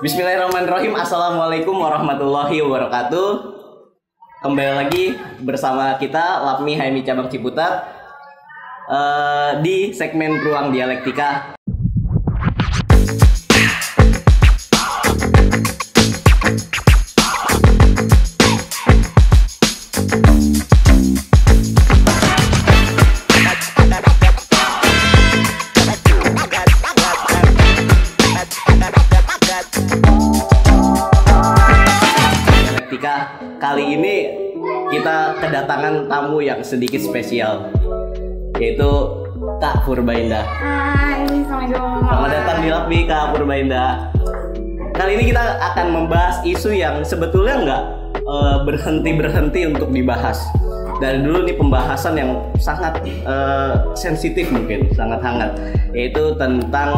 Bismillahirrahmanirrahim. Assalamualaikum warahmatullahi wabarakatuh. Kembali lagi bersama kita Lapmi Haimi Cabang Ciputat eh, di segmen Ruang. Dialektika tamu yang sedikit spesial yaitu Kak Purbaindah. Hai, Assalamualaikum. Selamat datang di Lapmi Kak Purbaindah. Kali ini kita akan membahas isu yang sebetulnya nggak eh, berhenti berhenti untuk dibahas. Dari dulu nih pembahasan yang sangat eh, sensitif mungkin, sangat hangat, yaitu tentang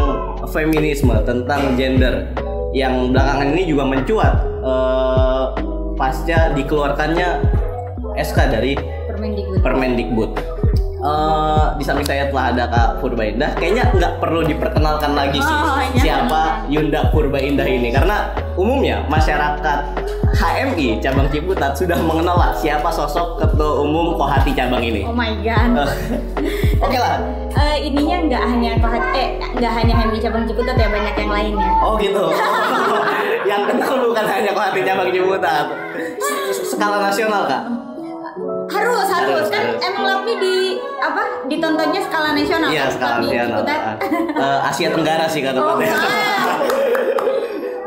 feminisme, tentang gender yang belakangan ini juga mencuat eh, pasca dikeluarkannya SK dari Permendikbud. Permendikbud. Eh, di samping saya telah ada Kak Purbaindah. Kayaknya nggak perlu diperkenalkan lagi sih Oh, iya. siapa Yunda Purbaindah ini karena umumnya masyarakat HMI cabang Ciputat sudah mengenal lah siapa sosok ketua umum Kohati cabang ini. Oh my god. Oke lah. Eh, ininya nggak hanya Kohat, eh nggak hanya Hemi cabang Ciputat ya banyak yang lainnya. Oh gitu. yang kenal bukan hanya Kohati cabang Ciputat. Skala nasional kak. Harus, harus Harus, kan harus. emang Lapmi di apa ditontonnya skala nasional. Iya kan? skala nasional. Eh, Asia Tenggara sih kak Oh, wow.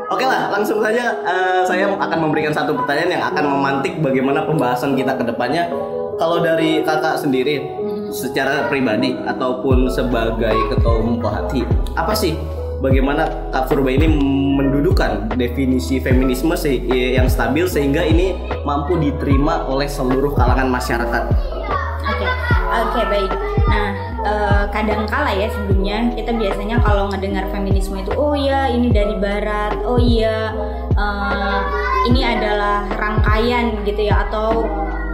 Oke lah, langsung saja eh, saya akan memberikan satu pertanyaan yang akan memantik bagaimana pembahasan kita ke depannya. Kalau dari kakak sendiri, secara pribadi ataupun sebagai ketua umum Kohati, apa sih bagaimana Kak Furba ini mendudukan definisi feminisme yang stabil sehingga ini mampu diterima oleh seluruh kalangan masyarakat? Oke, oke baik. Nah, eh, kadang ya sebelumnya kita biasanya kalau ngedengar feminisme itu, oh iya ini dari Barat, oh iya eh, ini adalah rangkaian gitu ya atau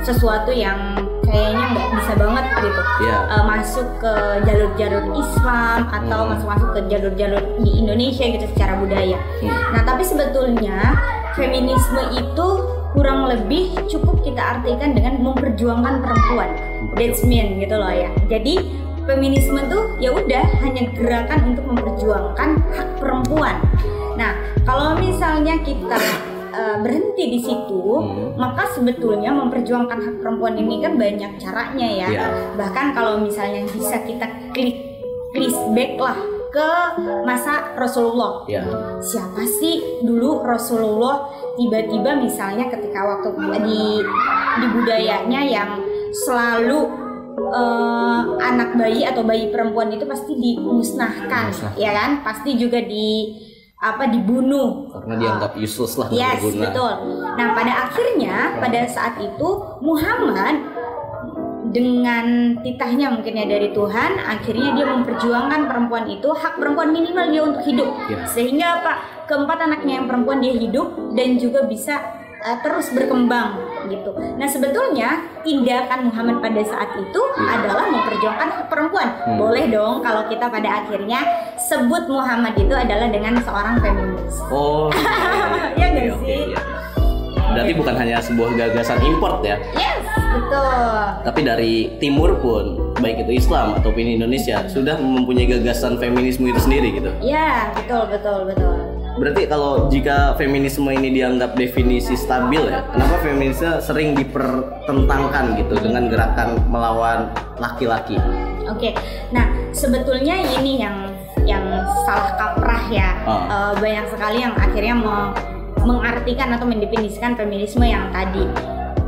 sesuatu yang kayaknya nggak bisa banget gitu Ya. Eh, masuk ke jalur-jalur Islam atau Hmm. masuk-masuk ke jalur-jalur di Indonesia gitu secara budaya. Hmm. Nah, tapi sebetulnya feminisme itu kurang lebih cukup kita artikan dengan memperjuangkan perempuan. That's mean gitu loh ya. Jadi feminisme tuh ya udah hanya gerakan untuk memperjuangkan hak perempuan. Nah, kalau misalnya kita uh, berhenti di situ, Hmm. maka sebetulnya memperjuangkan hak perempuan ini kan banyak caranya ya. Ya. Bahkan kalau misalnya bisa kita klik flashback lah ke masa Rasulullah Ya. siapa sih dulu Rasulullah tiba-tiba misalnya ketika waktu di di budayanya yang selalu eh, anak bayi atau bayi perempuan itu pasti dimusnahkan Dimusnahkan. ya kan pasti juga di apa dibunuh Karena dianggap useless lah Yes, berguna. betul. Nah, pada akhirnya pada saat itu Muhammad dengan titahnya mungkin ya dari Tuhan, akhirnya dia memperjuangkan perempuan itu hak perempuan minimal dia untuk hidup. Ya. Sehingga apa? Keempat anaknya yang perempuan dia hidup dan juga bisa uh, terus berkembang gitu. Nah, sebetulnya tindakan Muhammad pada saat itu Ya. adalah memperjuangkan hak perempuan. Hmm. Boleh dong kalau kita pada akhirnya sebut Muhammad itu adalah dengan seorang feminis. Oh. Ya nggak Oke, oke, sih? iya. Berarti bukan hanya sebuah gagasan import ya, Yes, betul. tapi dari timur pun baik itu Islam ataupun Indonesia sudah mempunyai gagasan feminisme itu sendiri gitu. Ya, betul, betul, betul. Berarti kalau jika feminisme ini dianggap definisi stabil ya, kenapa feminisme sering dipertentangkan gitu dengan gerakan melawan laki-laki? Oke, nah sebetulnya ini yang yang salah kaprah ya. Ah. Eh, banyak sekali yang akhirnya me- mengartikan atau mendefinisikan feminisme yang tadi.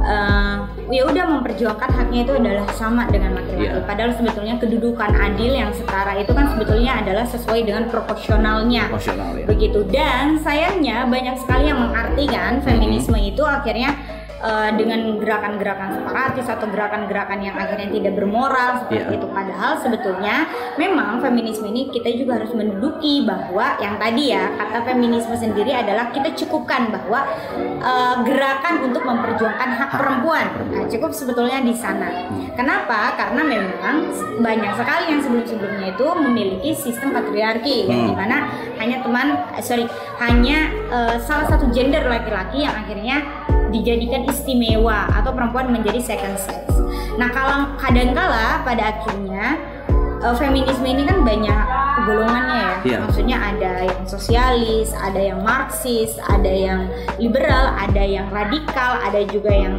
Eh, ya udah memperjuangkan haknya itu adalah sama dengan laki-laki. Iya. Padahal sebetulnya kedudukan adil yang setara itu kan sebetulnya adalah sesuai dengan proporsionalnya. Emosional ya. begitu dan sayangnya banyak sekali yang mengartikan feminisme itu akhirnya eh, dengan gerakan-gerakan separatis atau gerakan-gerakan yang akhirnya tidak bermoral seperti Iya. itu. Padahal sebetulnya memang feminisme ini kita juga harus menduduki bahwa yang tadi ya kata feminisme sendiri adalah kita cukupkan bahwa eh, gerakan untuk memperjuangkan hak perempuan. Nah, cukup sebetulnya di sana. Kenapa? Karena memang banyak sekali yang sebelum-sebelumnya itu memiliki sistem patriarki Hmm. di mana hanya teman eh, sorry hanya eh, salah satu gender laki-laki yang akhirnya dijadikan istimewa atau perempuan menjadi second sex. Nah kalau kadangkala pada akhirnya eh, feminisme ini kan banyak golongannya ya. Iya. Maksudnya ada yang sosialis, ada yang marxis, ada yang liberal, ada yang radikal, ada juga yang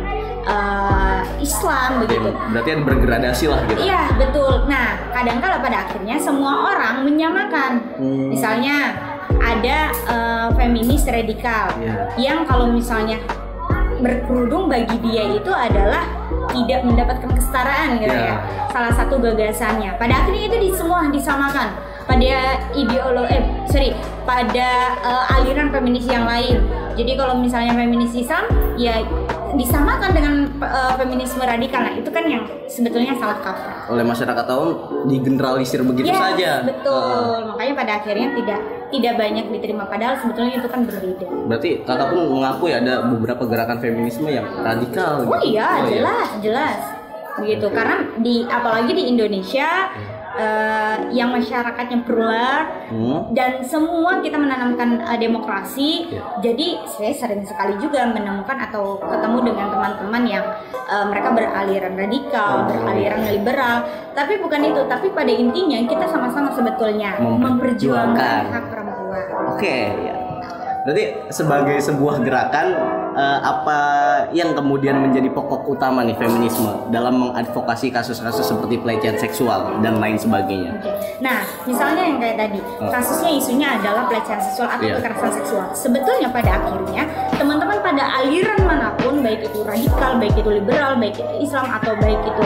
eh, Islam begitu. berarti ada bergradasi lah gitu. Iya betul. Nah kadangkala pada akhirnya semua orang menyamakan. Hmm. Misalnya ada eh, feminis radikal Iya. yang kalau misalnya berkerudung bagi dia itu adalah tidak mendapatkan kesetaraan gitu Iya. ya. Salah satu gagasannya. Pada akhirnya itu di semua disamakan pada ideologi eh sorry pada eh, aliran feminis yang lain. Jadi kalau misalnya feminis Islam ya disamakan dengan eh, feminisme radikal. Nah, itu kan yang sebetulnya salah kaprah. Oleh masyarakat tahun digeneralisir begitu Yes, saja. Betul. Makanya pada akhirnya tidak tidak banyak diterima padahal sebetulnya itu kan berbeda. Berarti kakak pun mengakui ada beberapa gerakan feminisme yang radikal. Oh gitu. iya, jelas, jelas. Begitu. Karena di apalagi di Indonesia eh, yang masyarakatnya plural Hmm. dan semua kita menanamkan eh, demokrasi. Iya. Jadi saya sering sekali juga menemukan atau ketemu dengan teman-teman yang eh, mereka beraliran radikal, Oh. beraliran liberal. Tapi bukan itu, tapi pada intinya kita sama-sama sebetulnya Memperjuangkan. memperjuangkan hak perempuan. Oke, ya. Berarti sebagai sebuah gerakan eh, apa yang kemudian menjadi pokok utama nih feminisme dalam mengadvokasi kasus-kasus seperti pelecehan seksual dan lain sebagainya. Oke. Nah, misalnya yang kayak tadi, Oh. kasusnya isunya adalah pelecehan seksual atau Iya. kekerasan seksual. Sebetulnya pada akhirnya, teman-teman pada aliran mana pun, baik itu radikal, baik itu liberal, baik itu Islam atau baik itu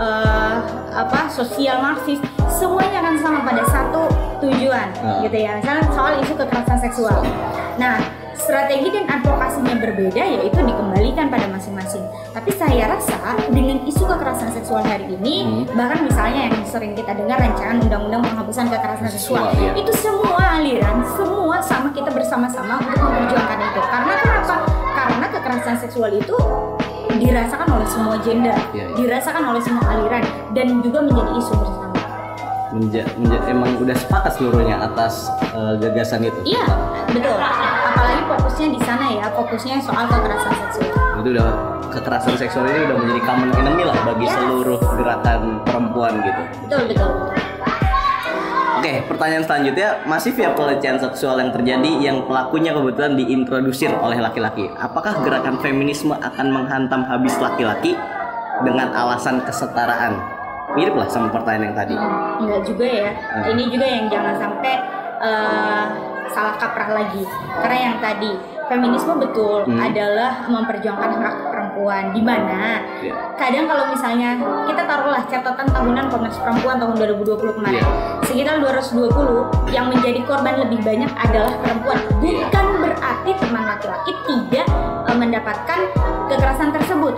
eh, apa sosial marxis, semuanya akan sama pada satu tujuan, Ah. gitu ya. Misalnya soal isu kekerasan seksual. Nah, strategi dan advokasinya berbeda yaitu dikembalikan pada masing-masing. Tapi saya rasa dengan isu kekerasan seksual hari ini, Hmm. bahkan misalnya yang sering kita dengar rancangan undang-undang penghapusan kekerasan seksual, Seksual, iya. itu semua aliran, semua sama kita bersama-sama untuk memperjuangkan itu. Karena kenapa? Karena kekerasan seksual itu dirasakan oleh semua gender, Iya, iya. dirasakan oleh semua aliran, dan juga menjadi isu bersama. Menja, menja- emang udah sepakat seluruhnya atas eh, gagasan itu. Iya, betul. Fokusnya di sana ya, fokusnya soal kekerasan seksual. Itu udah kekerasan seksual ini udah menjadi common enemy lah bagi Yes. seluruh gerakan perempuan gitu. Betul, betul. Oke, pertanyaan selanjutnya, masif ya pelecehan seksual yang terjadi yang pelakunya kebetulan diintrodusir oleh laki-laki. Apakah gerakan feminisme akan menghantam habis laki-laki dengan alasan kesetaraan? Mirip lah sama pertanyaan yang tadi. Hmm, Enggak juga ya. Ah. Ini juga yang jangan sampai eh, salah kaprah lagi. Karena yang tadi feminisme betul Hmm. adalah memperjuangkan hak perempuan. Di mana Iya. kadang kalau misalnya kita taruhlah catatan tahunan Komnas Perempuan tahun 2020 kemarin Iya. sekitar 220 yang menjadi korban lebih banyak adalah perempuan. Bukan berarti teman laki-laki tidak eh, mendapatkan kekerasan tersebut.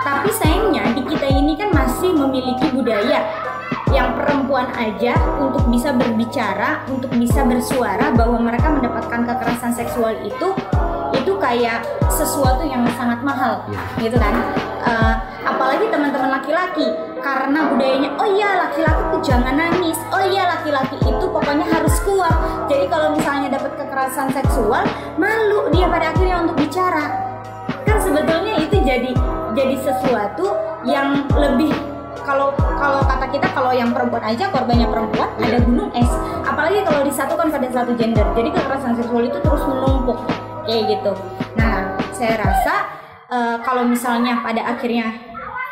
Tapi sayangnya di kita ini kan masih memiliki budaya yang perempuan aja untuk bisa berbicara, untuk bisa bersuara bahwa mereka mendapatkan kekerasan seksual itu itu kayak sesuatu yang sangat mahal, Iya. gitu kan? Eh, apalagi teman-teman laki-laki karena budayanya, oh iya laki-laki tuh jangan nangis, oh iya laki-laki itu pokoknya harus kuat. Jadi kalau misalnya dapat kekerasan seksual, malu dia pada akhirnya untuk bicara kan sebetulnya itu jadi jadi sesuatu yang lebih kalau kalau kata kita kalau yang perempuan aja korbannya perempuan Iya. ada gunung es. Apalagi kalau disatukan pada satu gender. Jadi kekerasan seksual itu terus menumpuk. Kayak gitu. Nah saya rasa eh, kalau misalnya pada akhirnya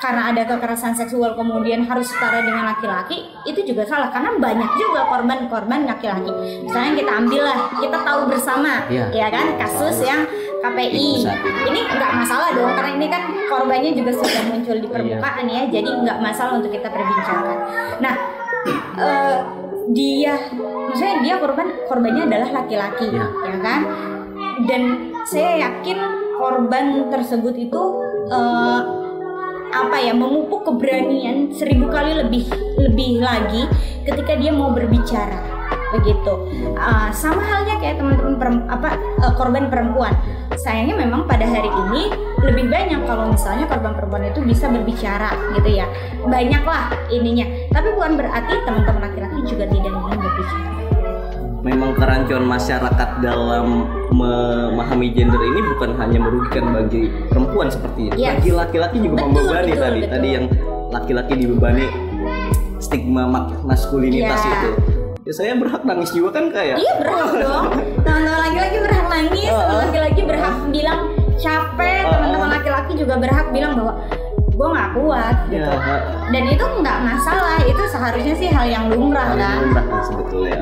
karena ada kekerasan seksual kemudian harus setara dengan laki-laki itu juga salah. Karena banyak juga korban-korban laki-laki. Misalnya kita ambil lah kita tahu bersama Iya. ya kan? Kasus yang KPI ini nggak masalah dong karena ini kan korbannya juga sudah muncul Iya. di permukaan ya jadi nggak masalah untuk kita perbincangkan. Nah eh, dia maksudnya dia korban korbannya adalah laki-laki Iya. ya kan? Dan saya yakin korban tersebut itu eh, apa ya memupuk keberanian seribu kali lebih lebih lagi ketika dia mau berbicara begitu. Uh, sama halnya kayak teman-teman apa uh, korban perempuan. Sayangnya memang pada hari ini lebih banyak kalau misalnya korban perempuan itu bisa berbicara gitu ya. Banyak lah ininya. Tapi bukan berarti teman-teman laki-laki juga tidak ingin berbicara memang kerancuan masyarakat dalam memahami gender ini bukan hanya merugikan bagi perempuan sepertinya Yes. bagi laki-laki juga Betul, membebani betul, tadi betul. tadi yang laki-laki dibebani stigma mak- maskulinitas Iya. itu ya saya berhak nangis juga kan kayak Iya berhak dong. Teman-teman laki-laki berhak nangis, Oh, teman laki-laki berhak bilang capek, teman-teman laki-laki juga berhak bilang bahwa gue nggak kuat ya gitu. ha- Dan itu nggak masalah, itu seharusnya sih hal yang lumrah hal yang kan. lumrah kan sebetulnya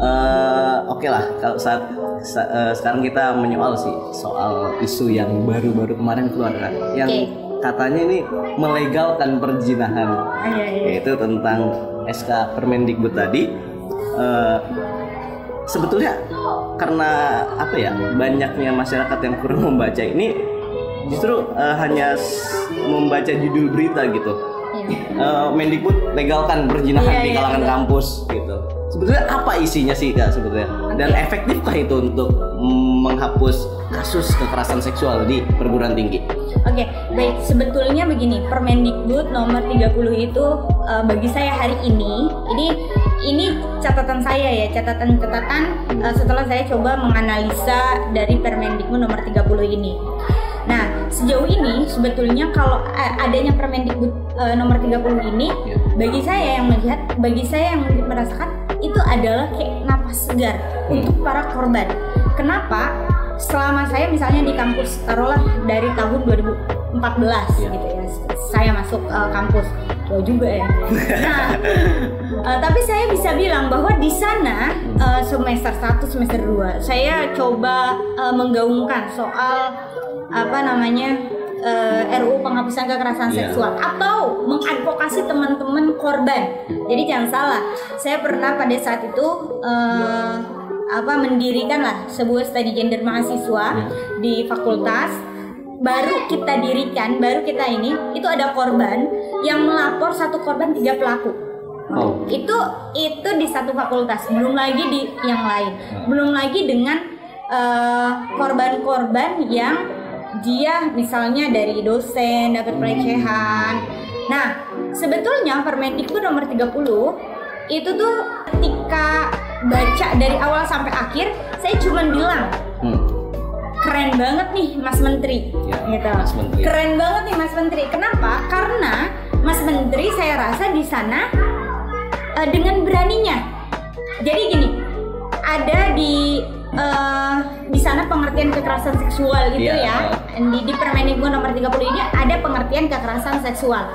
Eh, oke lah kalau saat sa- eh, sekarang kita menyoal sih soal isu yang baru-baru kemarin keluar kan yang Oke. katanya ini melegalkan perzinahan Ah, iya, iya. yaitu tentang SK Permendikbud tadi eh, sebetulnya karena apa ya banyaknya masyarakat yang kurang membaca ini justru eh, hanya membaca judul berita gitu Eh, Mendikbud legalkan perzinahan Iya, di iya, kalangan iya. kampus gitu sebetulnya apa isinya sih kak sebetulnya dan efektifkah itu untuk menghapus kasus kekerasan seksual di perguruan tinggi Oke, baik. Sebetulnya begini, Permendikbud nomor 30 itu eh, bagi saya hari ini, ini ini catatan saya ya, catatan-catatan eh, setelah saya coba menganalisa dari Permendikbud nomor 30 ini. Sejauh ini sebetulnya kalau adanya Permendikbud eh, nomor 30 ini Ya. bagi saya yang melihat, bagi saya yang merasakan itu adalah kayak napas segar Hmm. untuk para korban. Kenapa? Selama saya misalnya di kampus taruhlah dari tahun 2014 Ya. gitu ya, saya masuk eh, kampus tua juga ya. Nah, eh, tapi saya bisa bilang bahwa di sana eh, semester 1 semester 2 saya coba eh, menggaungkan soal apa namanya eh, RUU penghapusan kekerasan Iya. seksual atau mengadvokasi teman-teman korban. Jadi jangan salah, saya pernah pada saat itu eh, apa mendirikan lah sebuah studi gender mahasiswa Iya. di fakultas baru kita dirikan, baru kita ini itu ada korban yang melapor satu korban tiga pelaku. Oh. Itu itu di satu fakultas, belum lagi di yang lain, belum lagi dengan eh, korban-korban yang dia misalnya dari dosen dapat pelecehan. Nah, sebetulnya Permendikbud nomor 30 itu tuh ketika baca dari awal sampai akhir, saya cuma bilang Hmm. keren banget nih Mas Menteri Ya, gitu. Mas Menteri. Keren banget nih Mas Menteri. Kenapa? Karena Mas Menteri saya rasa di sana eh, dengan beraninya. Jadi gini, ada di eh, di sana pengertian kekerasan seksual itu Iya, ya. Di, di Permendikbud nomor 30 ini ada pengertian kekerasan seksual.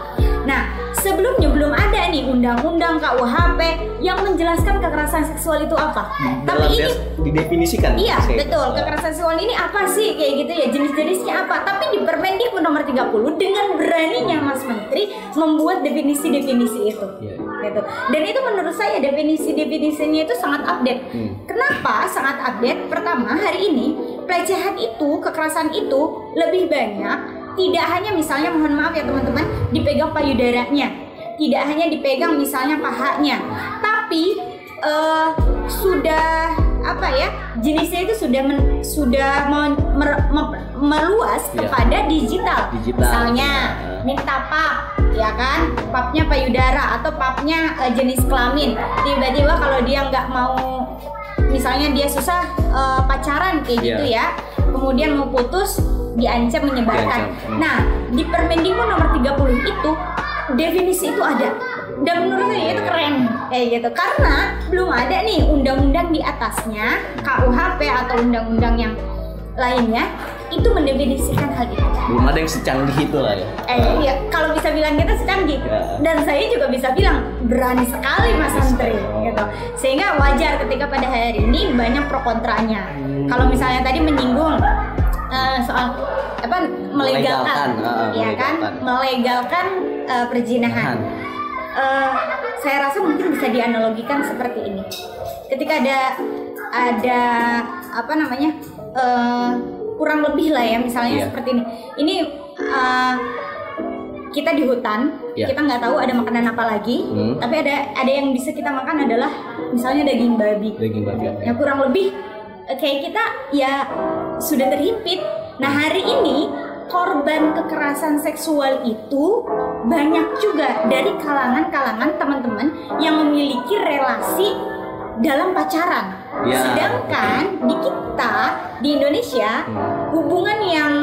Nah, sebelumnya belum ada nih undang-undang KUHP yang menjelaskan kekerasan seksual itu apa. Tapi Dalam ini didefinisikan Iya betul gitu. kekerasan seksual ini apa sih kayak gitu ya jenis-jenisnya apa tapi di Permendikbud nomor 30 dengan beraninya Mas Menteri membuat definisi-definisi itu Iya. gitu dan itu menurut saya definisi-definisinya itu sangat update Hmm. kenapa sangat update pertama hari ini pelecehan itu kekerasan itu lebih banyak tidak hanya misalnya mohon maaf ya teman-teman dipegang payudaranya tidak hanya dipegang misalnya pahanya tapi eh, sudah apa ya jenisnya itu sudah men- sudah men- mer- mem- meluas Iya. kepada digital. Digital. misalnya Iya. minta pap ya kan papnya payudara atau papnya eh, jenis kelamin tiba-tiba kalau dia nggak mau misalnya dia susah eh, pacaran kayak Iya. gitu ya kemudian mau putus diancam menyebarkan Diancam, hmm. nah di Permendikbud nomor 30 itu definisi itu ada dan menurut saya itu keren kayak gitu karena belum ada nih undang-undang di atasnya KUHP atau undang-undang yang lainnya itu mendefinisikan hal itu. Belum ada yang secanggih itu lah ya. Eh ya kalau bisa bilang kita secanggih. Ya. dan saya juga bisa bilang berani sekali Mas Menteri. gitu. Sehingga wajar ketika pada hari ini banyak pro kontranya. Hmm. kalau misalnya tadi menyinggung eh, soal apa Melegalkan, melegalkan, ah, ya kan? melegalkan. eh, perzinahan Eh, saya rasa mungkin bisa dianalogikan seperti ini. Ketika ada ada apa namanya eh, kurang lebih lah ya misalnya Iya. seperti ini. Ini uh, kita di hutan, Iya. kita nggak tahu ada makanan apa lagi, Hmm. tapi ada ada yang bisa kita makan adalah misalnya daging babi. Daging babi ya? Kurang lebih kayak kita ya sudah terhimpit. Nah hari ini korban kekerasan seksual itu banyak juga dari kalangan-kalangan teman-teman yang memiliki relasi dalam pacaran. Ya. Sedangkan di kita di Indonesia Hmm. hubungan yang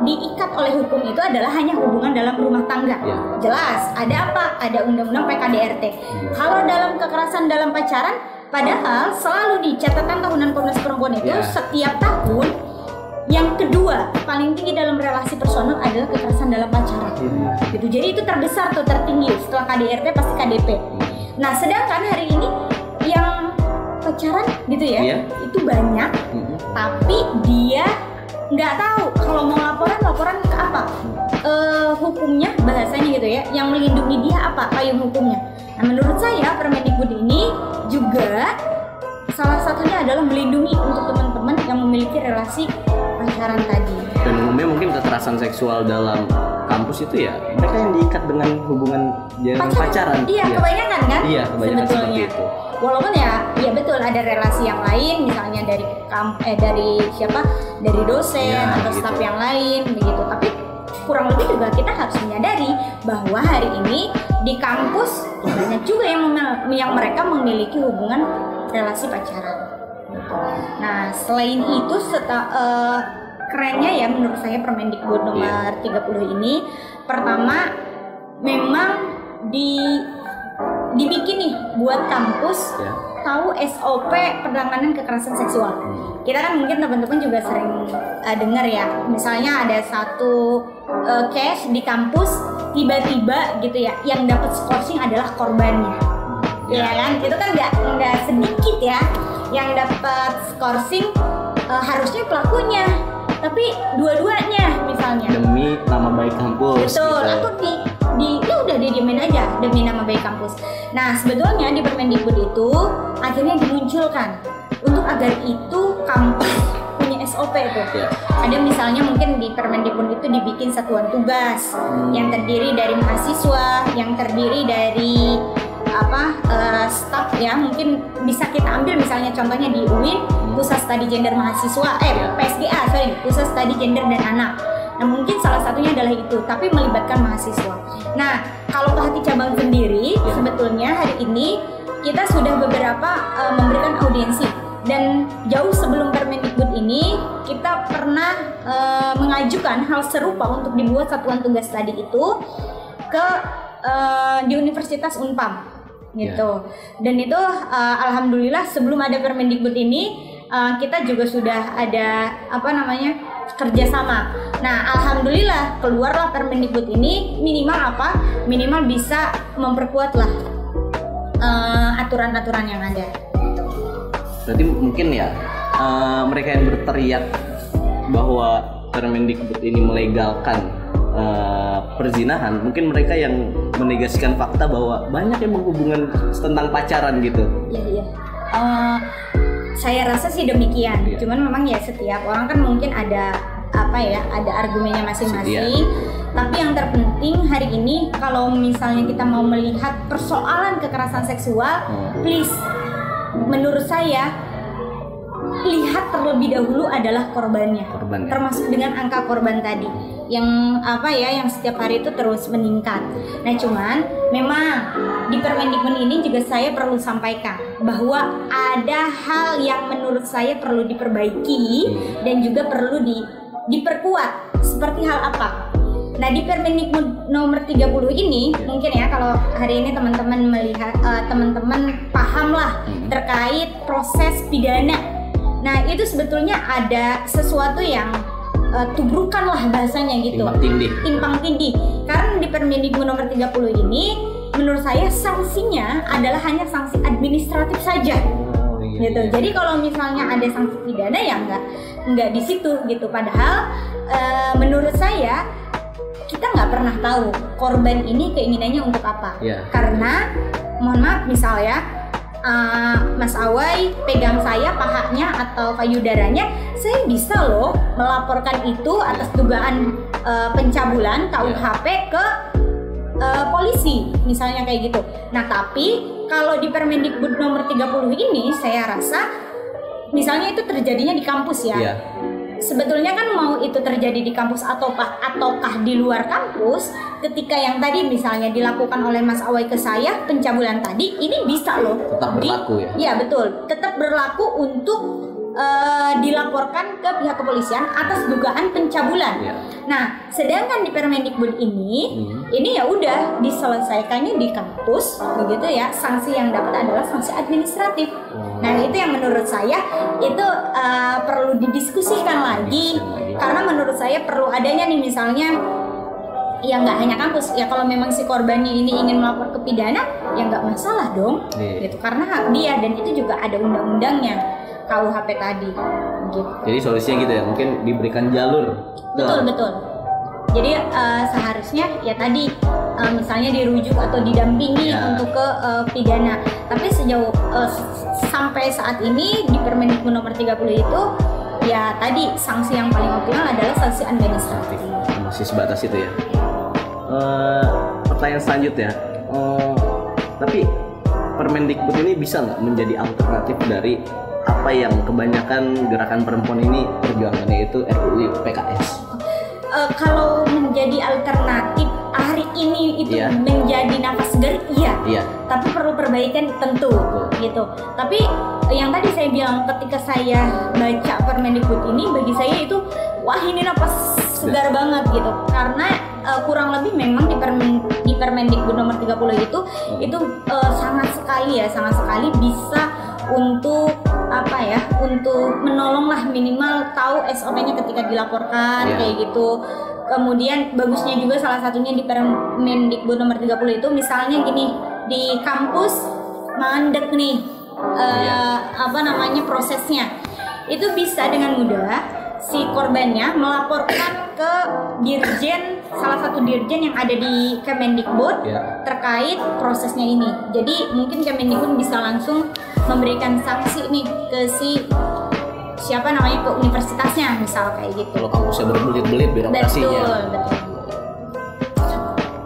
diikat oleh hukum itu adalah hanya hubungan dalam rumah tangga. Ya. Jelas, ada apa? Ada undang-undang PKDRT. Kalau dalam kekerasan dalam pacaran, padahal selalu di catatan tahunan Komnas Perempuan itu Ya. setiap tahun yang kedua paling tinggi dalam relasi personal adalah kekerasan dalam pacaran. Gitu. Jadi itu terbesar tuh tertinggi setelah KDRT pasti KDP. Nah, sedangkan hari ini pacaran gitu ya, Iya. itu banyak Hmm. tapi dia nggak tahu kalau mau laporan laporan ke apa Eh, hukumnya bahasanya gitu ya yang melindungi dia apa payung hukumnya nah menurut saya Permendikbud ini juga salah satunya adalah melindungi untuk teman-teman yang memiliki relasi pacaran tadi Dan umumnya mungkin kekerasan seksual dalam kampus itu ya mereka yang diikat dengan hubungan yang pacaran. iya kebanyakan kan Iya, kebanyakan seperti sebetulnya itu. walaupun ya ya betul ada relasi yang lain misalnya dari eh dari siapa dari dosen Ya, atau gitu. staf yang lain begitu tapi kurang lebih juga kita harus menyadari bahwa hari ini di kampus banyak juga yang yang mereka memiliki hubungan relasi pacaran gitu. nah selain itu seta, eh, kerennya ya menurut saya Permendikbud nomor 30 ini pertama memang di dibikin nih buat kampus Ya. Tahu SOP penanganan kekerasan seksual. Kita kan mungkin teman-teman juga sering uh, dengar ya, misalnya ada satu uh, case di kampus tiba-tiba gitu ya, yang dapat skorsing adalah korbannya. Ya. Ya kan, itu kan nggak nggak sedikit ya, yang dapat skorsing uh, harusnya pelakunya, tapi dua-duanya misalnya. Demi nama baik kampus. Betul, gitu. atau di di udah didiemin aja demi nama baik kampus. Nah sebetulnya di Permendikbud itu akhirnya dimunculkan untuk agar itu kampus punya SOP tuh. Ya. Ada misalnya mungkin di Permendikbud itu dibikin satuan tugas Hmm. yang terdiri dari mahasiswa, yang terdiri dari apa eh, staf ya mungkin bisa kita ambil misalnya contohnya di UIN pusat studi gender mahasiswa eh Ya. PSGA sorry pusat studi gender dan anak nah mungkin salah satunya adalah itu tapi melibatkan mahasiswa nah kalau ke hati cabang sendiri Ya. sebetulnya hari ini kita sudah beberapa eh, memberikan audiensi dan jauh sebelum Permendikbud ini kita pernah eh, mengajukan hal serupa untuk dibuat satuan tugas tadi itu ke eh, di Universitas Unpam gitu. Dan itu eh, alhamdulillah sebelum ada Permendikbud ini eh, kita juga sudah ada apa namanya kerjasama. Nah alhamdulillah keluarlah Permendikbud ini minimal apa? Minimal bisa memperkuat lah eh, aturan-aturan yang ada. Berarti mungkin ya eh, mereka yang berteriak bahwa Permendikbud ini melegalkan eh, perzinahan, mungkin mereka yang menegasikan fakta bahwa banyak yang berhubungan tentang pacaran gitu. Iya iya. Eh, saya rasa sih demikian. Iya. Cuman memang ya setiap orang kan mungkin ada apa ya, ada argumennya masing-masing. Tapi yang terpenting hari ini kalau misalnya kita mau melihat persoalan kekerasan seksual, Hmm. please menurut saya lihat terlebih dahulu adalah korbannya. Korban ya. Termasuk dengan angka korban tadi yang apa ya yang setiap hari itu terus meningkat. Nah, cuman memang di Permendikbud ini juga saya perlu sampaikan bahwa ada hal yang menurut saya perlu diperbaiki Hmm. dan juga perlu di diperkuat. Seperti hal apa? Nah, di Permendikbud nomor 30 ini mungkin ya kalau hari ini teman-teman melihat eh, teman-teman paham lah Hmm. terkait proses pidana. Nah, itu sebetulnya ada sesuatu yang eh, tubrukan lah bahasanya gitu Timbang tindih. timpang tindih karena di Permendikbud nomor 30 ini menurut saya sanksinya adalah hanya sanksi administratif saja Oh, iya, gitu iya. jadi kalau misalnya ada sanksi pidana ya nggak nggak di situ gitu padahal eh, menurut saya kita nggak pernah tahu korban ini keinginannya untuk apa Iya. karena mohon maaf misal ya uh, Mas Awai pegang saya pahanya atau payudaranya, saya bisa loh melaporkan itu atas dugaan uh, pencabulan KUHP ke uh, polisi, misalnya kayak gitu. Nah, tapi kalau di Permendikbud nomor 30 ini saya rasa misalnya itu terjadinya di kampus ya. Iya. Sebetulnya kan mau itu terjadi di kampus atau ataukah di luar kampus, ketika yang tadi misalnya dilakukan oleh Mas Awai ke saya pencabulan tadi, ini bisa loh. Tetap berlaku ya. Iya betul, tetap berlaku untuk uh, dilaporkan ke pihak kepolisian atas dugaan pencabulan. Iya. Nah, sedangkan di Permendikbud ini, Hmm. ini ya udah diselesaikannya di kampus, begitu ya. Sanksi yang dapat adalah sanksi administratif. Oh. Nah, itu yang menurut saya itu uh, perlu didiskusikan lagi, karena menurut saya perlu adanya nih misalnya ya nggak hanya kampus ya kalau memang si korbannya ini ingin melapor ke pidana ya nggak masalah dong Iya. gitu karena hak dia dan itu juga ada undang-undangnya KUHP tadi gitu Jadi solusinya gitu ya, mungkin diberikan jalur. betul betul jadi eh, seharusnya ya tadi eh, misalnya dirujuk atau didampingi Ya. untuk ke eh, pidana tapi sejauh s- sampai saat ini di Permendikbud nomor 30 itu ya tadi sanksi yang paling optimal adalah sanksi administratif Masih sebatas itu ya. Eh, pertanyaan selanjutnya, Eh, tapi Permendikbud ini bisa nggak menjadi alternatif dari apa yang kebanyakan gerakan perempuan ini perjuangannya itu RUU PKS? Eh, kalau menjadi alternatif hari ini itu Iya. menjadi nafas segar iya Iya. tapi perlu perbaikan tentu gitu tapi eh, yang tadi saya bilang ketika saya baca Permendikbud ini bagi saya itu wah ini nafas segar banget gitu karena eh, kurang lebih memang di, Permen, di Permendikbud nomor 30 itu itu eh, sangat sekali ya sangat sekali bisa untuk apa ya untuk menolong lah minimal tahu SOP-nya ketika dilaporkan Iya. kayak gitu kemudian bagusnya juga salah satunya di Permendikbud nomor 30 itu misalnya gini di kampus mandek nih eh, Iya. apa namanya prosesnya itu bisa dengan mudah si korbannya melaporkan ke dirjen salah satu dirjen yang ada di Kemendikbud Ya. terkait prosesnya ini. Jadi mungkin Kemendikbud bisa langsung memberikan sanksi nih ke si siapa namanya ke universitasnya misal kayak gitu. Kalau kampusnya berbelit-belit birokrasinya. Betul, betul.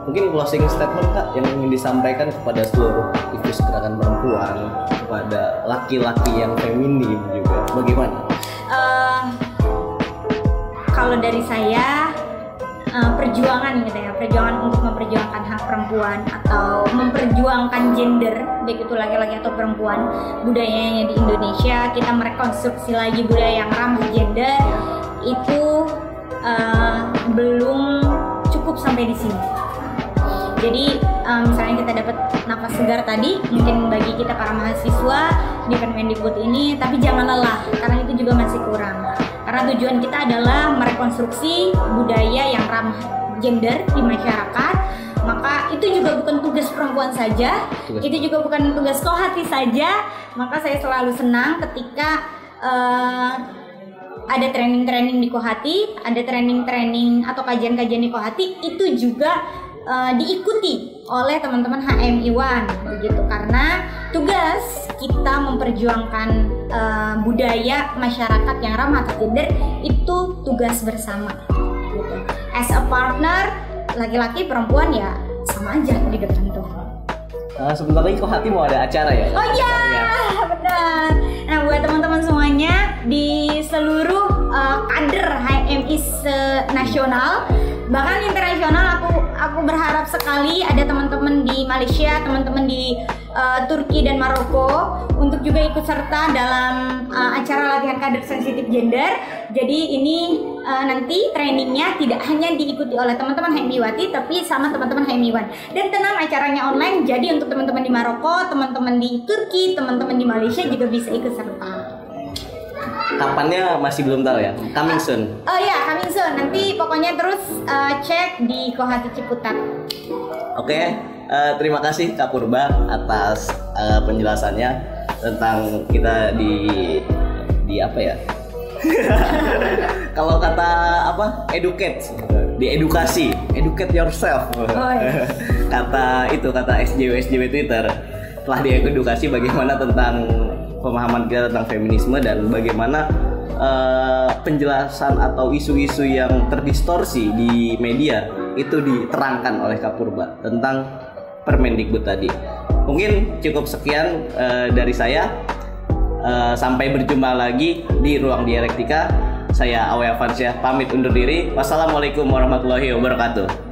Mungkin closing statement kak yang ingin disampaikan kepada seluruh aktivis gerakan perempuan, kepada laki-laki yang feminim juga. Bagaimana? Eh, kalau dari saya eh, perjuangan gitu ya perjuangan untuk memperjuangkan hak perempuan atau memperjuangkan gender baik itu laki-laki atau perempuan budayanya di Indonesia kita merekonstruksi lagi budaya yang ramah gender itu eh, belum cukup sampai di sini. Jadi eh, misalnya kita dapat nafas segar tadi mungkin bagi kita para mahasiswa di Permendikbud ini tapi jangan lelah karena itu juga masih kurang karena tujuan kita adalah merekonstruksi budaya yang ramah gender di masyarakat maka itu juga bukan tugas perempuan saja Tugas. itu juga bukan tugas kohati saja maka saya selalu senang ketika eh, ada training-training di Kohati, ada training-training atau kajian-kajian di Kohati itu juga eh, diikuti oleh teman-teman HM Iwan begitu karena tugas kita memperjuangkan eh, budaya masyarakat yang ramah atas gender itu tugas bersama gitu. As a partner laki-laki perempuan ya sama aja di depan tuh. Eh, sebentar lagi kok hati mau ada acara ya? Oh iya, benar. Nah, buat teman-teman semuanya di seluruh uh, kader HMI nasional, bahkan internasional, aku aku berharap sekali ada teman-teman di Malaysia, teman-teman di uh, Turki dan Maroko untuk juga ikut serta dalam uh, acara latihan kader sensitif gender. Jadi ini uh, nanti trainingnya tidak hanya diikuti oleh teman-teman Wati, tapi sama teman-teman Wan. Dan tenang acaranya online, jadi untuk teman-teman di Maroko, teman-teman di Turki, teman-teman di Malaysia juga bisa ikut serta. Kapannya masih belum tahu ya. Coming soon. Oh ya, Nanti pokoknya terus uh, cek di Kohati Ciputat. Oke, eh, terima kasih Kak Purba atas eh, penjelasannya tentang kita di di apa ya? Kalau kata apa? Educate, di edukasi, educate yourself. iya. kata itu kata SJW SJW Twitter. telah diedukasi bagaimana tentang pemahaman kita tentang feminisme dan bagaimana uh, penjelasan atau isu-isu yang terdistorsi di media itu diterangkan oleh Kapurba tentang Permendikbud tadi. Mungkin cukup sekian uh, dari saya. Uh, sampai berjumpa lagi di ruang dialektika. Saya Awe Avansyah pamit undur diri. Wassalamualaikum warahmatullahi wabarakatuh.